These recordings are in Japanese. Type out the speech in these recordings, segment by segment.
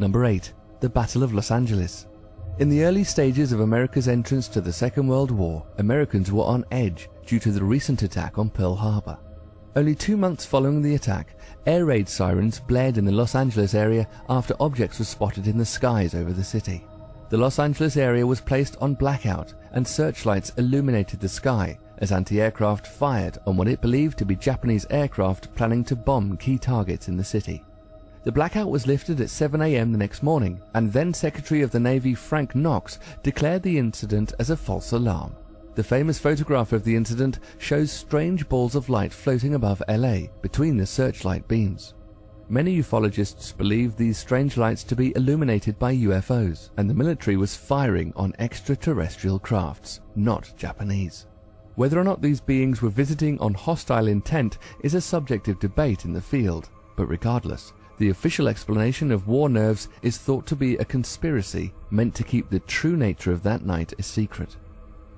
Number 8. The Battle of Los Angeles. In the early stages of America's entrance to the Second World War, Americans were on edge due to the recent attack on Pearl Harbor. Only two months following the attack, air raid sirens blared in the Los Angeles area after objects were spotted in the skies over the city. The Los Angeles area was placed on blackout and searchlights illuminated the sky as anti-aircraft fired on what it believed to be Japanese aircraft planning to bomb key targets in the city. The blackout was lifted at 7am the next morning, and then Secretary of the Navy Frank Knox declared the incident as a false alarm. The famous photograph of the incident shows strange balls of light floating above LA between the searchlight beams. Many ufologists believe these strange lights to be illuminated by UFOs, and the military was firing on extraterrestrial crafts, not Japanese. Whether or not these beings were visiting on hostile intent is a subject of debate in the field, but regardless, the official explanation of war nerves is thought to be a conspiracy meant to keep the true nature of that night a secret.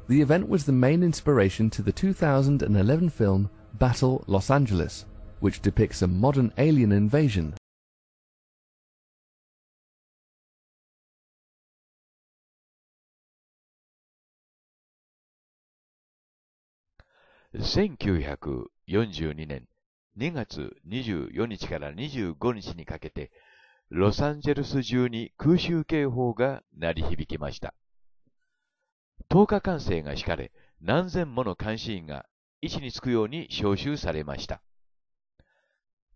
The event was the main inspiration to the 2011 film Battle Los Angeles, which depicts a modern alien invasion 1942年2月24日から25日にかけて、ロサンゼルス中に空襲警報が鳴り響きました。10日管制が敷かれ、何千もの監視員が位置につくように招集されました。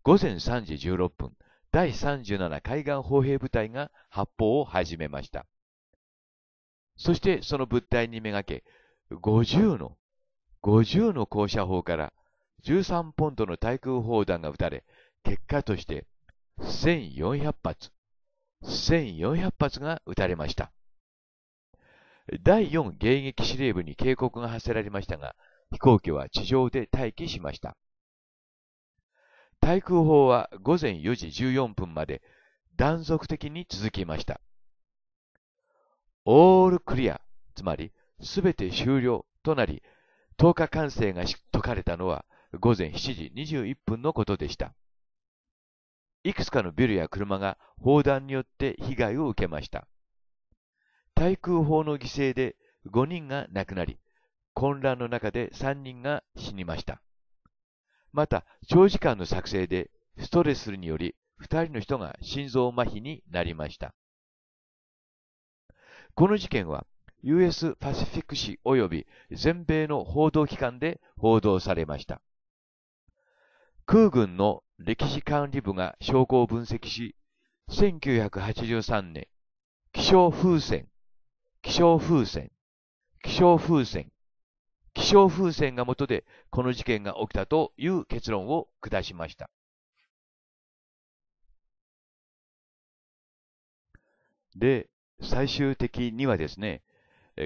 午前3時16分、第37海岸砲兵部隊が発砲を始めました。そしてその物体にめがけ、50の50の高射砲から13ポンドの対空砲弾が撃たれ、結果として1400発、1400発が撃たれました。第4迎撃司令部に警告が発せられましたが、飛行機は地上で待機しました。対空砲は午前4時14分まで断続的に続きました。オールクリア、つまりすべて終了となり、10日完成が解かれたのは午前7時21分のことでした。いくつかのビルや車が砲弾によって被害を受けました。対空砲の犠牲で5人が亡くなり、混乱の中で3人が死にました。また、長時間の作成でストレスにより2人の人が心臓麻痺になりました。この事件は US パシフィック紙及び全米の報道機関で報道されました。空軍の歴史管理部が証拠を分析し、1983年、気象風船、気象風船、気象風船、気象風船が元でこの事件が起きたという結論を下しました。で、最終的にはですね、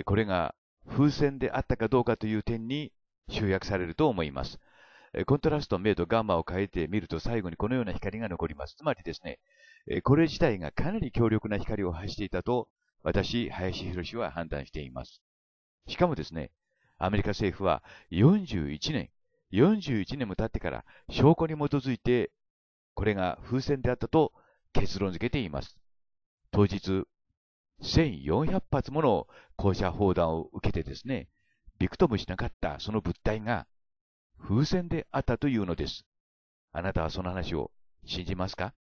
これが風船であったかどうかという点に集約されると思います。コントラスト、明とガンマを変えてみると最後にこのような光が残ります。つまりですね、これ自体がかなり強力な光を発していたと私、林博は判断しています。しかもですね、アメリカ政府は41年、41年も経ってから証拠に基づいてこれが風船であったと結論付けています。当日、1400発もの降射砲弾を受けてですね、びくともしなかったその物体が風船であったというのです。あなたはその話を信じますか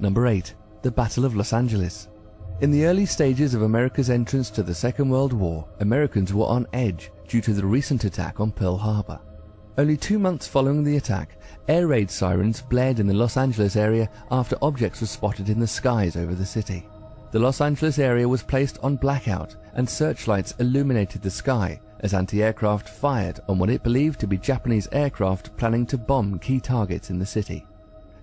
Number 8. The Battle of Los Angeles. In the early stages of America's entrance to the Second World War, Americans were on edge due to the recent attack on Pearl Harbor. Only two months following the attack, air raid sirens blared in the Los Angeles area after objects were spotted in the skies over the city. The Los Angeles area was placed on blackout and searchlights illuminated the sky as anti-aircraft fired on what it believed to be Japanese aircraft planning to bomb key targets in the city.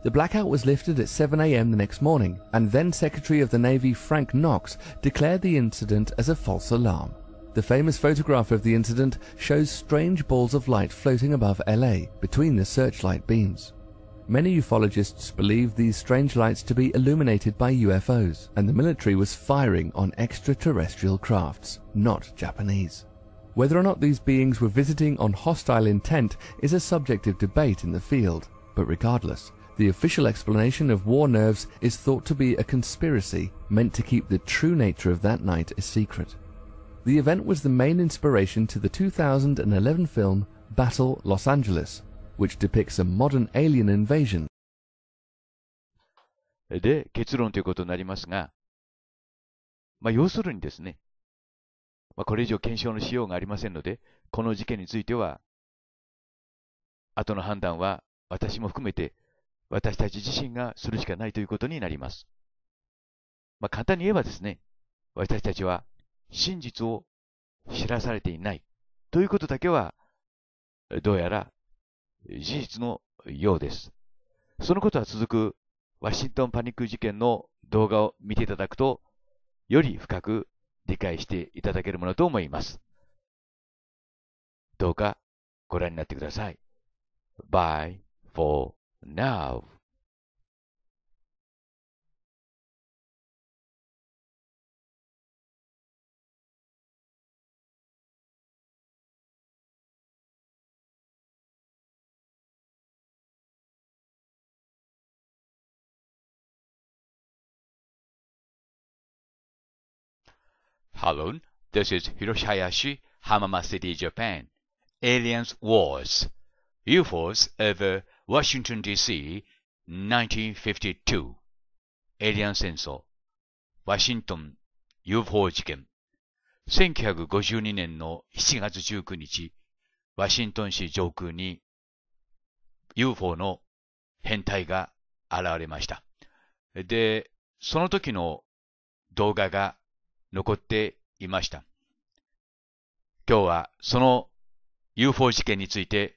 The blackout was lifted at 7am the next morning, and then Secretary of the Navy Frank Knox declared the incident as a false alarm. The famous photograph of the incident shows strange balls of light floating above LA between the searchlight beams. Many ufologists believe these strange lights to be illuminated by UFOs, and the military was firing on extraterrestrial crafts, not Japanese. Whether or not these beings were visiting on hostile intent is a subject of debate in the field, But regardless, the official explanation of war nerves is thought to be a conspiracy meant to keep the true nature of that night a secret. The event was the main inspiration to the 2011 film Battle Los Angeles, which depicts a modern alien invasion で、結論ということになりますが、まあ、要するにですね、まあ、これ以上検証のしようがありませんので、この事件については、後の判断は私も含めて私たち自身がするしかないということになります。まあ、簡単に言えばですね、私たちは真実を知らされていないということだけは、どうやら事実のようです。そのことは続くワシントンパニック事件の動画を見ていただくと、より深く理解していただけるものと思います。どうかご覧になってください。Bye for now. Hello, this is Hiroshi Hamama City, Japan. Aliens Wars. UFOs over Washington, D.C. 1952. エイリアン戦争。ワシントン UFO 事件。1952年の7月19日、ワシントン市上空に UFO の変態が現れました。で、その時の動画が残っていました。今日はその UFO 事件について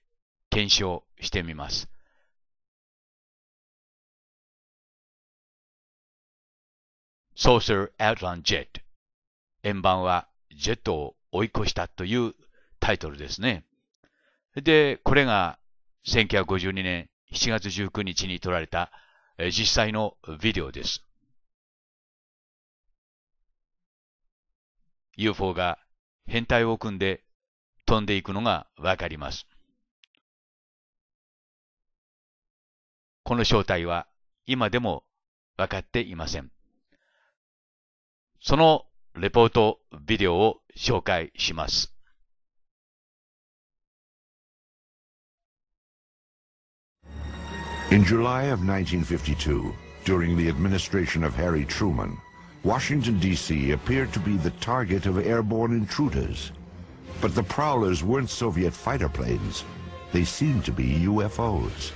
検証してみます。Saucer Outland Jet 円盤はジェットを追い越したというタイトルですね。で、これが1952年7月19日に撮られた実際のビデオです。UFO が変態を組んで飛んでいくのがわかります。この正体は今でもわかっていません。そのレポートビデオを紹介します。In July of 1952, during the administration of Harry Truman, Washington, D.C. appeared to be the target of airborne intruders. But the prowlers weren't Soviet fighter planes. They seemed to be UFOs.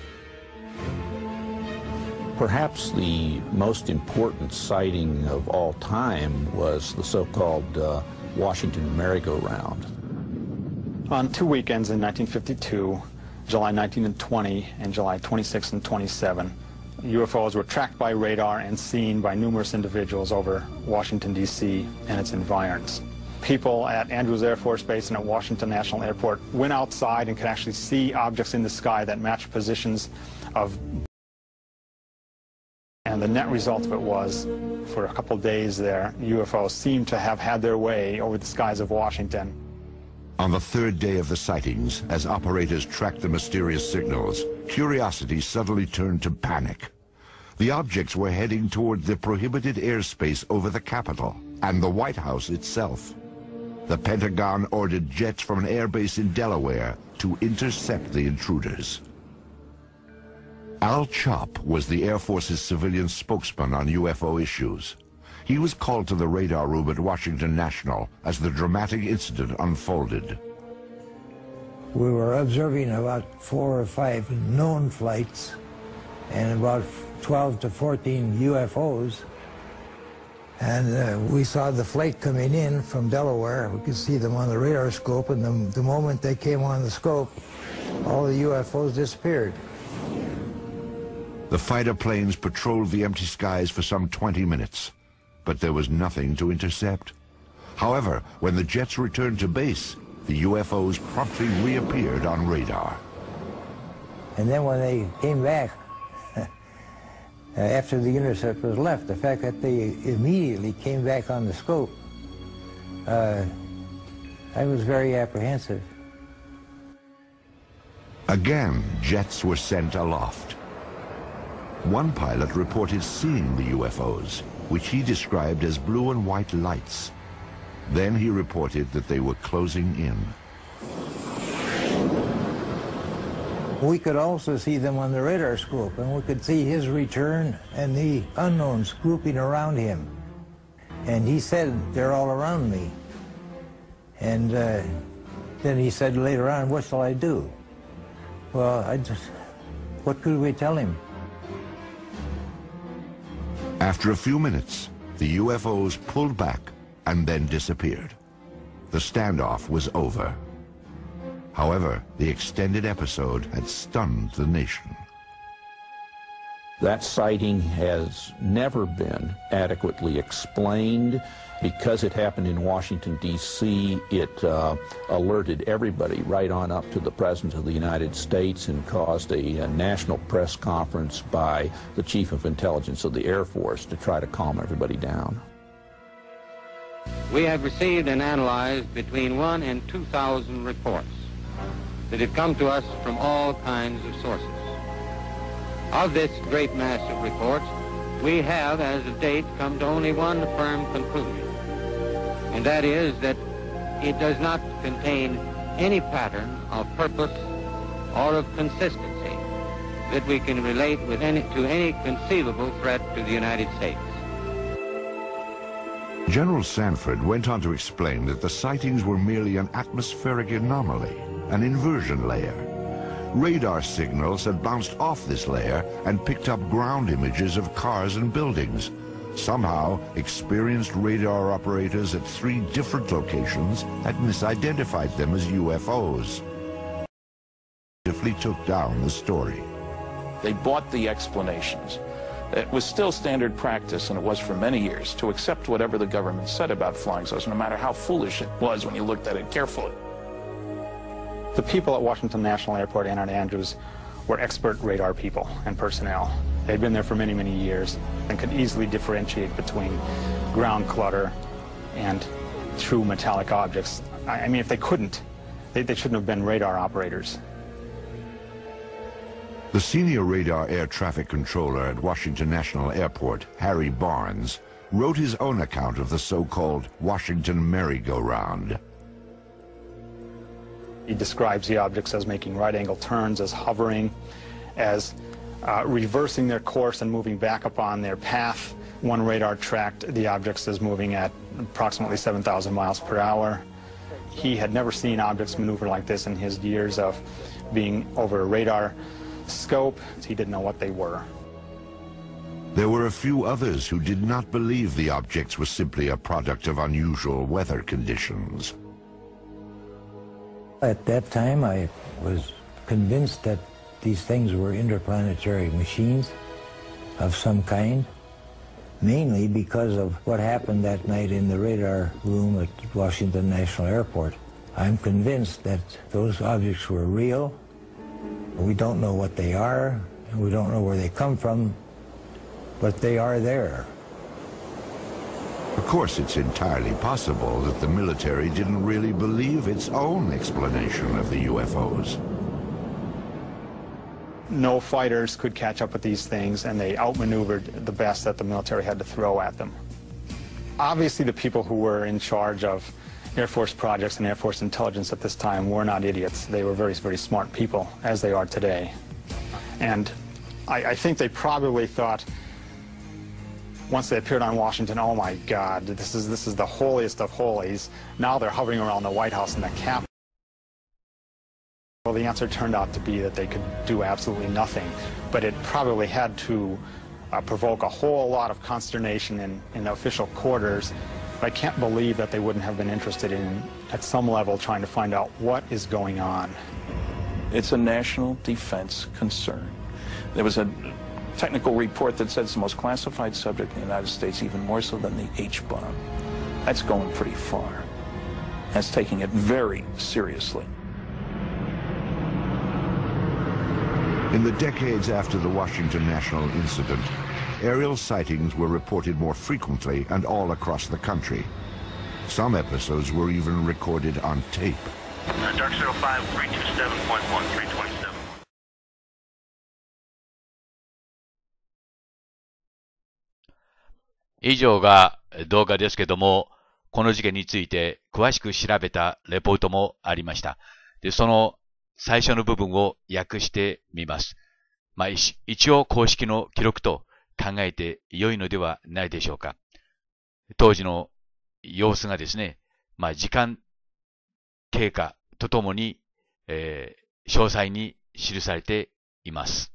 Perhaps the most important sighting of all time was the so-called uh, Washington merry-go-round. On two weekends in 1952, July 19 and 20, and July 26 and 27, UFOs were tracked by radar and seen by numerous individuals over Washington, D.C. and its environs. People at Andrews Air Force Base and at Washington National Airport went outside and could actually see objects in the sky that matched positions of and the net result of it was, for a couple days there, UFOs seemed to have had their way over the skies of Washington. On the third day of the sightings, as operators tracked the mysterious signals, curiosity suddenly turned to panic. The objects were heading toward the prohibited airspace over the Capitol and the White House itself. The Pentagon ordered jets from an airbase in Delaware to intercept the intruders. Al Chop was the Air Force's civilian spokesman on UFO issues. He was called to the radar room at Washington National as the dramatic incident unfolded. We were observing about four or five known flights and about 12 to 14 UFOs. And uh, we saw the flight coming in from Delaware. We could see them on the radar scope, and the, the moment they came on the scope, all the UFOs disappeared. The fighter planes patrolled the empty skies for some 20 minutes, but there was nothing to intercept. However, when the jets returned to base, the UFOs promptly reappeared on radar. And then when they came back, uh, after the interceptors left, the fact that they immediately came back on the scope, uh, I was very apprehensive. Again, jets were sent aloft. One pilot reported seeing the UFOs, which he described as blue and white lights. Then he reported that they were closing in. We could also see them on the radar scope, and we could see his return and the unknowns grouping around him. And he said, they're all around me. And uh, then he said later on, what shall I do? Well, I just, what could we tell him? After a few minutes, the UFOs pulled back and then disappeared. The standoff was over. However, the extended episode had stunned the nation. That sighting has never been adequately explained. Because it happened in Washington, D.C., it uh, alerted everybody right on up to the President of the United States and caused a, a, national press conference by the Chief of Intelligence of the Air Force to try to calm everybody down. We have received and analyzed between one and 2,000 reports that have come to us from all kinds of sources. Of this great mass of reports, we have, as of date, come to only one firm conclusion, and that is that it does not contain any pattern of purpose or of consistency that we can relate with any, to any conceivable threat to the United States. General Sanford went on to explain that the sightings were merely an atmospheric anomaly, an inversion layer. Radar signals had bounced off this layer and picked up ground images of cars and buildings. Somehow, experienced radar operators at three different locations had misidentified them as UFOs. took down the story. They bought the explanations. It was still standard practice, and it was for many years, to accept whatever the government said about flying saucers, no matter how foolish it was when you looked at it carefully. The people at Washington National Airport and at Andrews were expert radar people and personnel. They'd been there for many, many years and could easily differentiate between ground clutter and true metallic objects. I mean, if they couldn't, they, they shouldn't have been radar operators. The senior radar air traffic controller at Washington National Airport, Harry Barnes, wrote his own account of the so-called Washington merry-go-round. He describes the objects as making right-angle turns, as hovering, as uh, reversing their course and moving back upon their path. One radar tracked the objects as moving at approximately 7,000 miles per hour. He had never seen objects maneuver like this in his years of being over a radar scope. He didn't know what they were. There were a few others who did not believe the objects were simply a product of unusual weather conditions. At that time, I was convinced that these things were interplanetary machines of some kind, mainly because of what happened that night in the radar room at Washington National Airport. I'm convinced that those objects were real. We don't know what they are, we don't know where they come from, but they are there. Of course, it's entirely possible that the military didn't really believe its own explanation of the UFOs. No fighters could catch up with these things, and they outmaneuvered the best that the military had to throw at them. Obviously, the people who were in charge of Air Force projects and Air Force intelligence at this time were not idiots. They were very, very smart people, as they are today. And I, I think they probably thought, once they appeared on Washington, oh my God, this is, this is the holiest of holies. Now they're hovering around the White House and the Capitol. Well, the answer turned out to be that they could do absolutely nothing, but it probably had to uh, provoke a whole lot of consternation in, in official quarters. But I can't believe that they wouldn't have been interested in, at some level, trying to find out what is going on. It's a national defense concern. There was a technical report that said it's the most classified subject in the United States, even more so than the H-bomb. That's going pretty far. That's taking it very seriously. In the decades after the Washington National Incident, aerial sightings were reported more frequently and all across the country. Some episodes were even recorded on tape. Uh, Dark 05, 327.1, 327. 以上が動画ですけども、この事件について詳しく調べたレポートもありました。で、その最初の部分を訳してみます。まあ、一応公式の記録と考えて良いのではないでしょうか。当時の様子がですね、まあ、時間経過とともに、えー、詳細に記されています。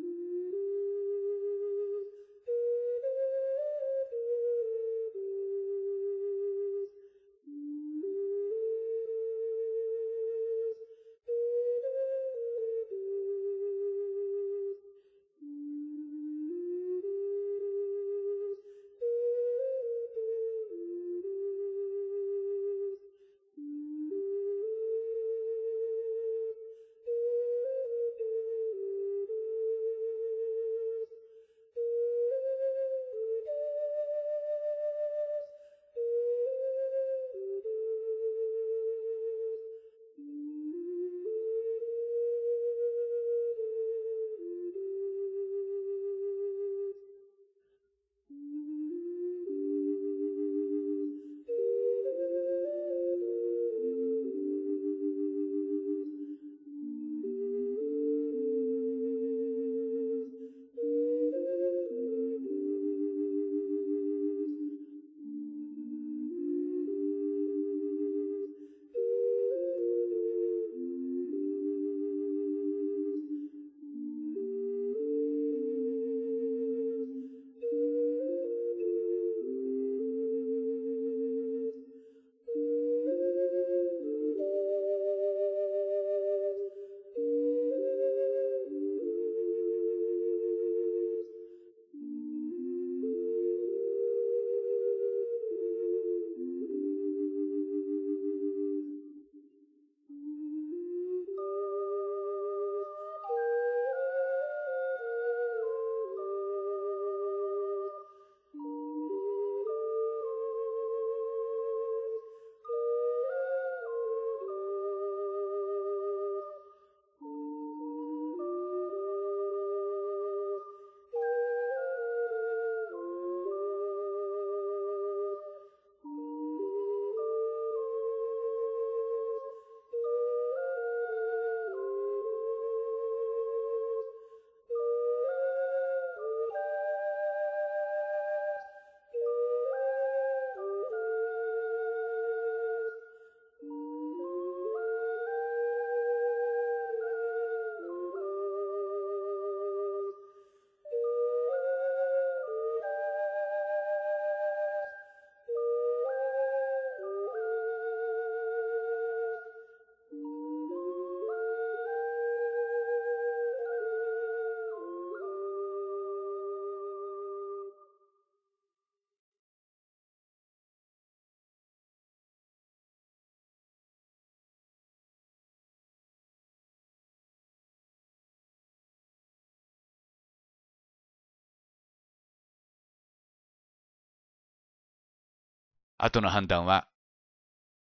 後の判断は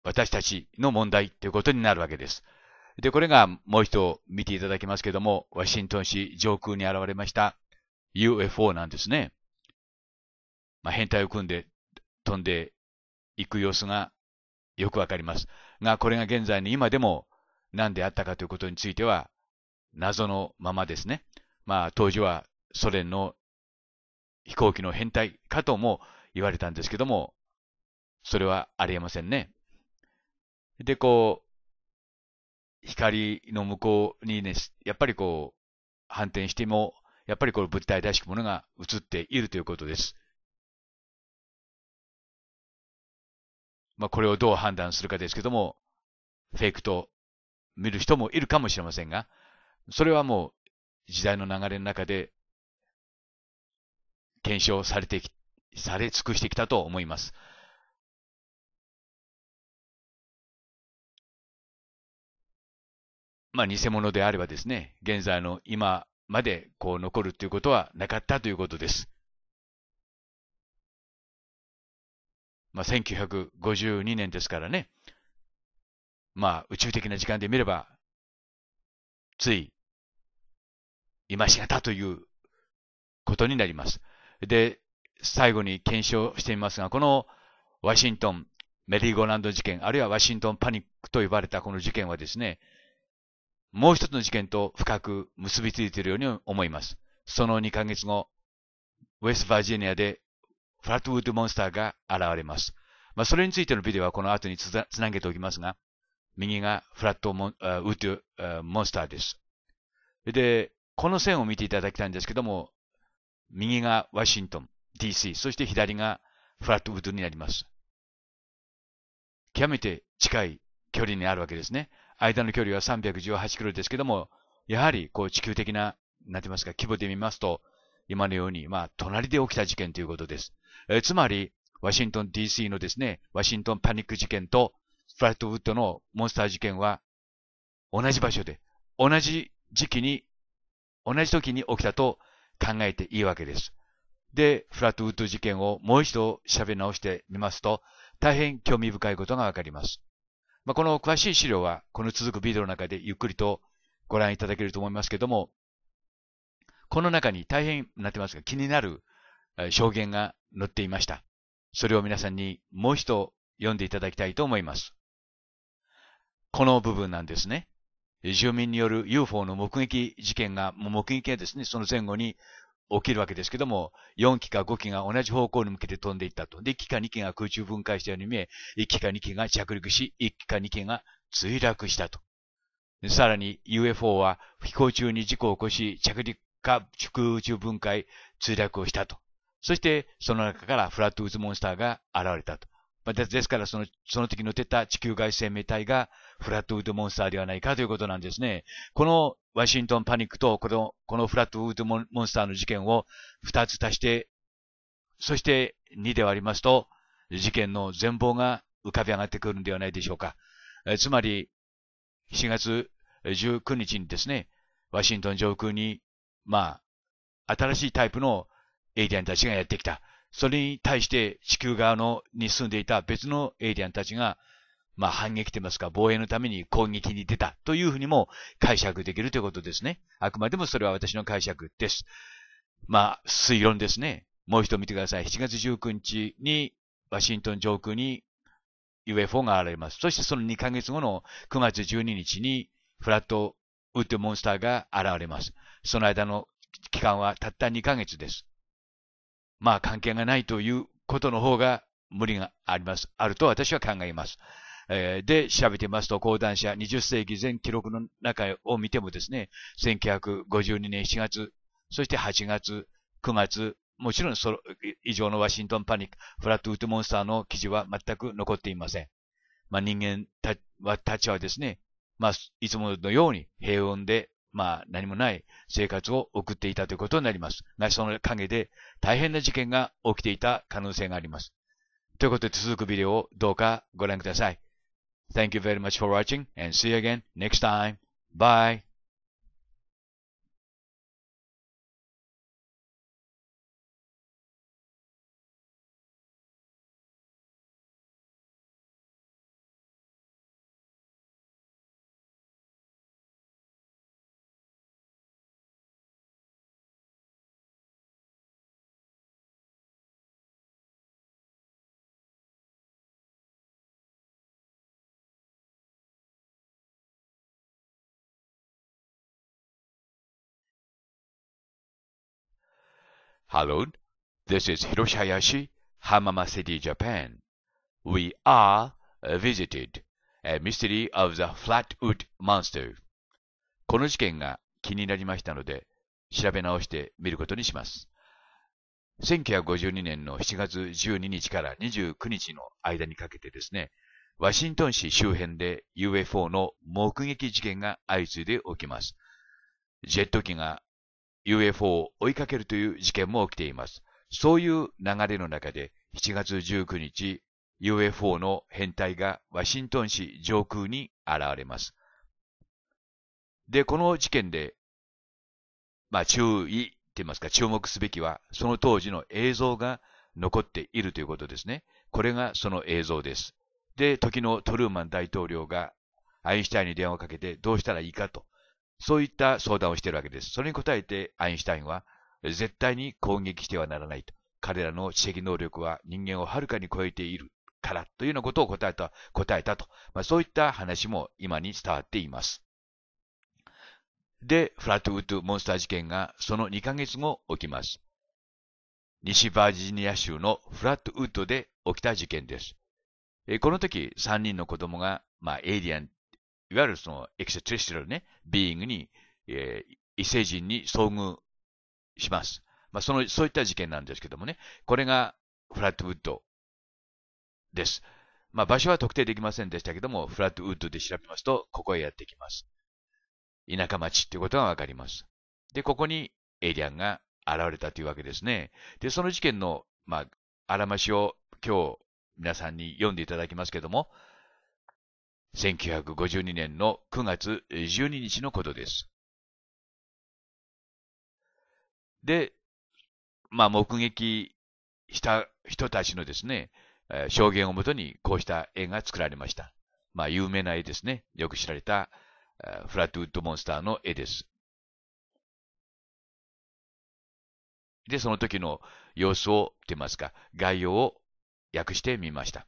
私たちの問題ということになるわけです。で、これがもう一度見ていただきますけども、ワシントン市上空に現れました UFO なんですね。まあ、変態を組んで飛んでいく様子がよくわかります。が、これが現在の今でも何であったかということについては謎のままですね。まあ、当時はソ連の飛行機の変態かとも言われたんですけども、それはありえませんね。で、こう、光の向こうにね、やっぱりこう、反転しても、やっぱりこの物体らしきものが映っているということです。まあ、これをどう判断するかですけども、フェイクと見る人もいるかもしれませんが、それはもう時代の流れの中で検証されてき、され尽くしてきたと思います。まあ、偽物であればですね、現在の今までこう残るということはなかったということです。まあ、1952年ですからね、まあ、宇宙的な時間で見れば、つい、今しがたということになります。で、最後に検証してみますが、このワシントンメリーゴーランド事件、あるいはワシントンパニックと呼ばれたこの事件はですね、もう一つの事件と深く結びついているように思います。その2ヶ月後、ウェストバージニアでフラットウッドモンスターが現れます。まあ、それについてのビデオはこの後につなげておきますが、右がフラットモウッドモンスターです。で、この線を見ていただきたいんですけども、右がワシントン、DC、そして左がフラットウッドになります。極めて近い距離にあるわけですね。間の距離は318キロですけども、やはりこう地球的な、なんて言いますか、規模で見ますと、今のように、まあ、隣で起きた事件ということです。えつまり、ワシントン DC のですね、ワシントンパニック事件と、フラットウッドのモンスター事件は、同じ場所で、同じ時期に、同じ時に起きたと考えていいわけです。で、フラットウッド事件をもう一度喋り直してみますと、大変興味深いことがわかります。まあ、この詳しい資料は、この続くビデオの中でゆっくりとご覧いただけると思いますけども、この中に大変、なってますが、気になる証言が載っていました。それを皆さんにもう一度読んでいただきたいと思います。この部分なんですね。住民による UFO の目撃事件が、目撃がですね、その前後に起きるわけですけども、4機か5機が同じ方向に向けて飛んでいったと。で、1機か2機が空中分解したように見え、1機か2機が着陸し、1機か2機が墜落したと。さらに UFO は飛行中に事故を起こし、着陸か空中分解、墜落をしたと。そして、その中からフラットウズモンスターが現れたと。ですから、その、その時乗ってた地球外生命体がフラットウッドモンスターではないかということなんですね。このワシントンパニックとこの、このフラットウッドモンスターの事件を2つ足して、そして2で割りますと、事件の全貌が浮かび上がってくるんではないでしょうか。つまり、4月19日にですね、ワシントン上空に、まあ、新しいタイプのエイリアンたちがやってきた。それに対して地球側のに住んでいた別のエイリアンたちが、まあ反撃といいますか、防衛のために攻撃に出たというふうにも解釈できるということですね。あくまでもそれは私の解釈です。まあ、推論ですね。もう一度見てください。7月19日にワシントン上空に UFO が現れます。そしてその2ヶ月後の9月12日にフラットウッドモンスターが現れます。その間の期間はたった2ヶ月です。まあ関係がないということの方が無理があります。あると私は考えます。えー、で、調べてみますと、講談社20世紀全記録の中を見てもですね、1952年7月、そして8月、9月、もちろんその以上のワシントンパニック、フラットウッドモンスターの記事は全く残っていません。まあ人間たちはですね、まあいつものように平穏でまあ何もない生活を送っていたということになります。が、その陰で大変な事件が起きていた可能性があります。ということで続くビデオをどうかご覧ください。Thank you very much for watching and see you again next time. Bye. Hello, this is Hiroshayashi, Hamama City, Japan. We are visited a mystery of the Flatwood Monster. この事件が気になりましたので、調べ直してみることにします。1952年の7月12日から29日の間にかけてですね、ワシントン市周辺で UFO の目撃事件が相次いで起きます。ジェット機が UFO を追いかけるという事件も起きています。そういう流れの中で7月19日、UFO の編隊がワシントン市上空に現れます。で、この事件で、まあ注意って言いますか、注目すべきは、その当時の映像が残っているということですね。これがその映像です。で、時のトルーマン大統領がアインシュタインに電話をかけてどうしたらいいかとそういった相談をしているわけです。それに答えてアインシュタインは、絶対に攻撃してはならないと。彼らの知的能力は人間をはるかに超えているからというようなことを答えた、答えたと。まあ、そういった話も今に伝わっています。で、フラットウッドモンスター事件がその2ヶ月後起きます。西バージニア州のフラットウッドで起きた事件です。この時、3人の子供が、まあ、エイリアンいわゆるそのエクセトリストラルね、ビーイングに、えー、異星人に遭遇します。まあ、その、そういった事件なんですけどもね、これがフラットウッドです。まあ、場所は特定できませんでしたけども、フラットウッドで調べますと、ここへやってきます。田舎町っていうことがわかります。で、ここにエイリアンが現れたというわけですね。で、その事件の、まあ、あらましを今日皆さんに読んでいただきますけども、1952年の9月12日のことです。で、まあ、目撃した人たちのですね、証言をもとにこうした絵が作られました。まあ、有名な絵ですね。よく知られたフラットウッドモンスターの絵です。で、その時の様子を、と言いますか、概要を訳してみました。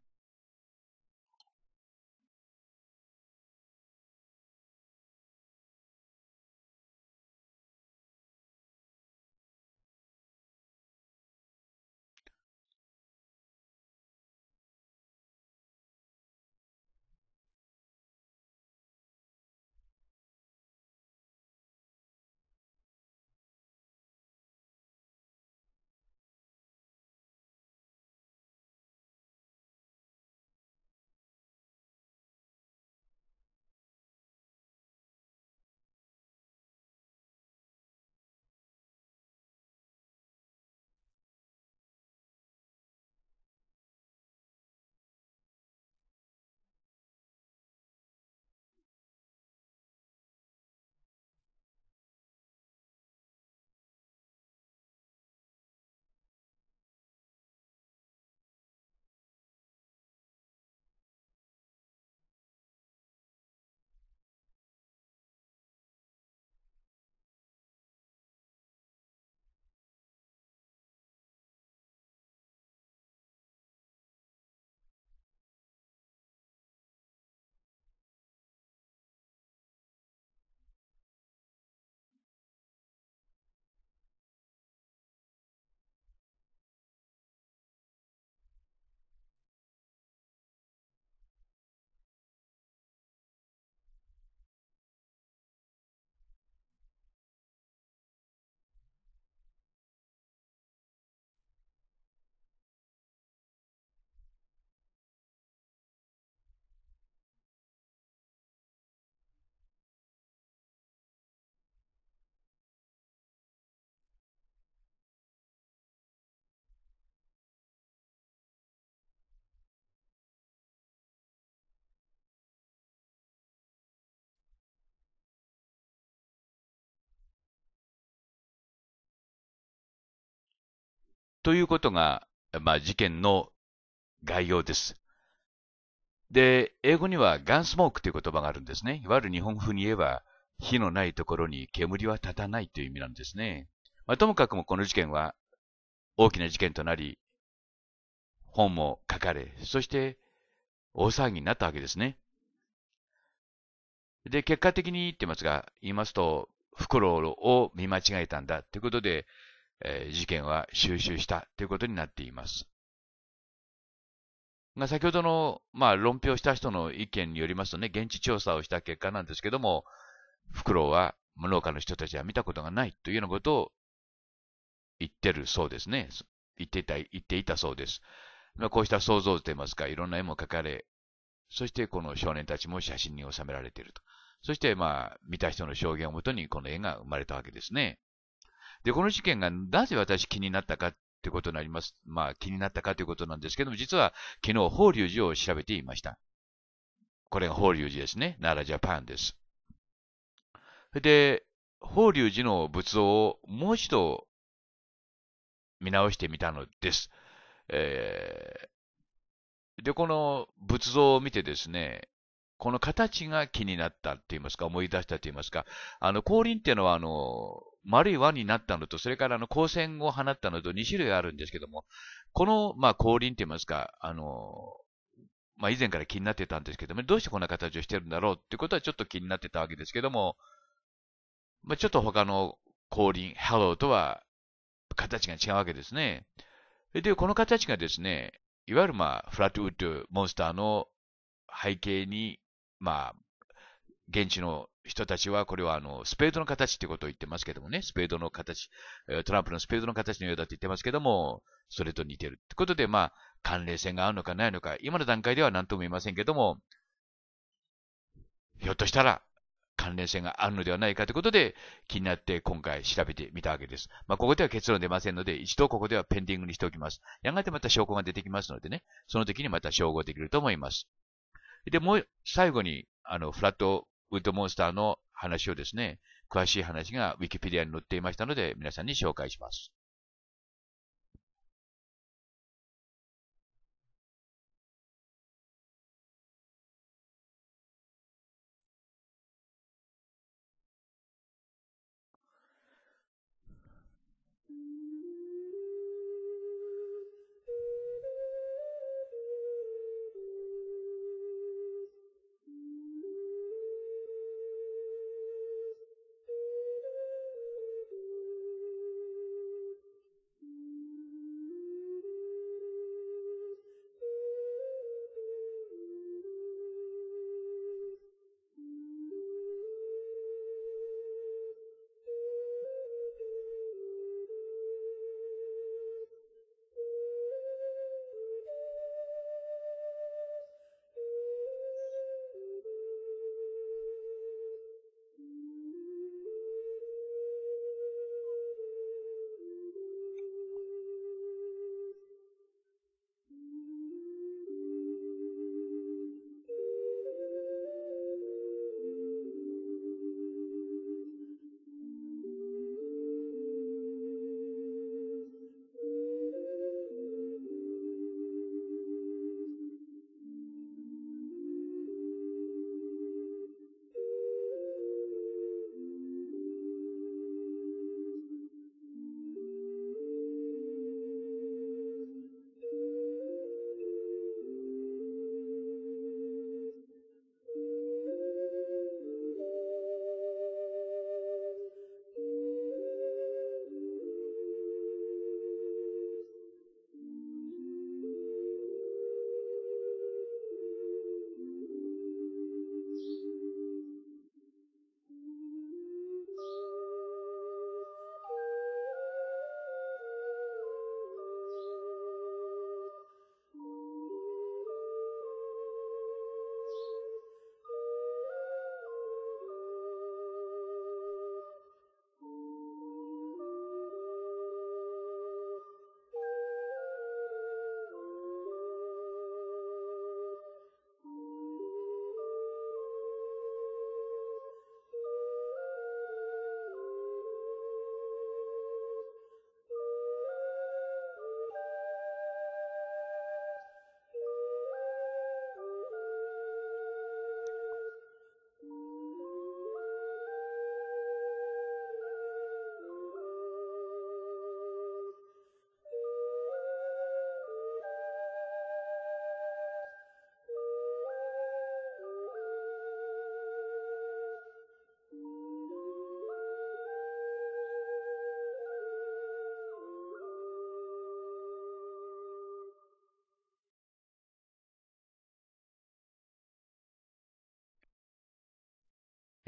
ということが、まあ、事件の概要です。で、英語にはガンスモークという言葉があるんですね。いわゆる日本風に言えば、火のないところに煙は立たないという意味なんですね。まあ、ともかくもこの事件は大きな事件となり、本も書かれ、そして大騒ぎになったわけですね。で、結果的に言ってますが、言いますと、袋を見間違えたんだということで、え、事件は収集したということになっています。が先ほどの、まあ、論評した人の意見によりますとね、現地調査をした結果なんですけども、フクロウは無農家の人たちは見たことがないというようなことを言ってるそうですね。言っていた、言っていたそうです。まあ、こうした想像といいますか、いろんな絵も描かれ、そしてこの少年たちも写真に収められていると。そして、まあ、見た人の証言をもとにこの絵が生まれたわけですね。で、この事件がなぜ私気になったかってことになります。まあ、気になったかということなんですけども、実は昨日、法隆寺を調べていました。これが法隆寺ですね。奈良ジャパンです。で、法隆寺の仏像をもう一度見直してみたのです。えー、で、この仏像を見てですね、この形が気になったって言いますか、思い出したって言いますか、あの、光輪っていうのは、あの、丸い輪になったのと、それからあの、光線を放ったのと2種類あるんですけども、この、まあ、光輪って言いますか、あの、まあ、以前から気になってたんですけども、どうしてこんな形をしてるんだろうってことはちょっと気になってたわけですけども、まあ、ちょっと他の光輪、halo とは形が違うわけですね。で、この形がですね、いわゆるまあ、フラットウッドモンスターの背景に、まあ、現地の人たちはこれはあの、スペードの形ってことを言ってますけどもね、スペードの形、トランプのスペードの形のようだって言ってますけども、それと似てるってことで、まあ、関連性があるのかないのか、今の段階では何とも言いませんけども、ひょっとしたら、関連性があるのではないかということで、気になって今回調べてみたわけです。まあ、ここでは結論出ませんので、一度ここではペンディングにしておきます。やがてまた証拠が出てきますのでね、その時にまた照合できると思います。で、もう、最後に、あの、フラットウッドモンスターの話をですね、詳しい話が Wikipedia に載っていましたので、皆さんに紹介します。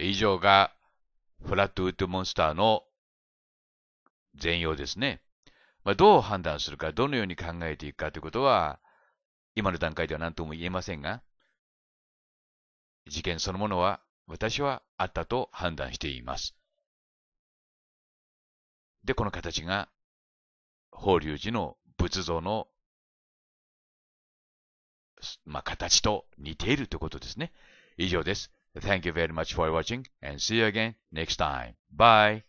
以上が、フラットウッドモンスターの全容ですね。まあ、どう判断するか、どのように考えていくかということは、今の段階では何とも言えませんが、事件そのものは私はあったと判断しています。で、この形が、法隆寺の仏像の、まあ、形と似ているということですね。以上です。Thank you very much for watching and see you again next time. Bye!